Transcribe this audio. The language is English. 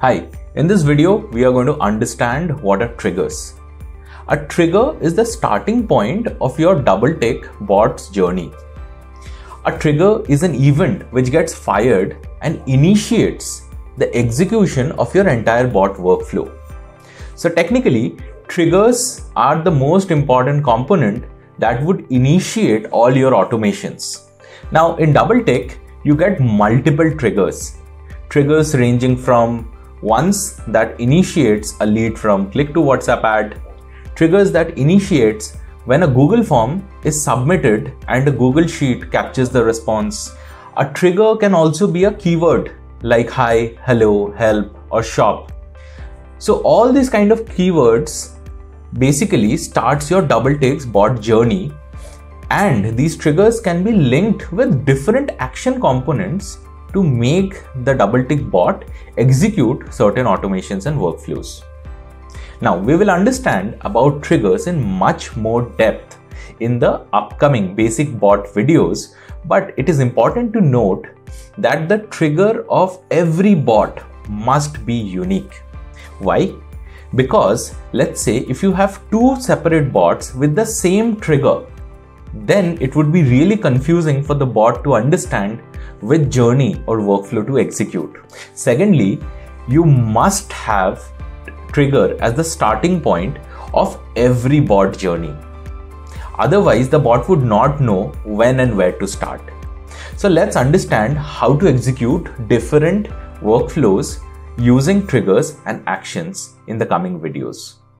Hi, in this video, we are going to understand what are triggers. A trigger is the starting point of your DoubleTick bot's journey. A trigger is an event which gets fired and initiates the execution of your entire bot workflow. So technically, triggers are the most important component that would initiate all your automations. Now in DoubleTick, you get multiple triggers. Triggers ranging from ones that initiates a lead from click to WhatsApp ad, triggers that initiates when a Google form is submitted and a Google Sheet captures the response. A trigger can also be a keyword like hi, hello, help, or shop. So all these kind of keywords basically starts your DoubleTick's bot journey and these triggers can be linked with different action components to make the DoubleTick bot execute certain automations and workflows. Now we will understand about triggers in much more depth in the upcoming basic bot videos, but it is important to note that the trigger of every bot must be unique. Why? Because let's say if you have two separate bots with the same trigger, then it would be really confusing for the bot to understand which journey or workflow to execute. Secondly, you must have trigger as the starting point of every bot journey. Otherwise, the bot would not know when and where to start. So let's understand how to execute different workflows using triggers and actions in the coming videos.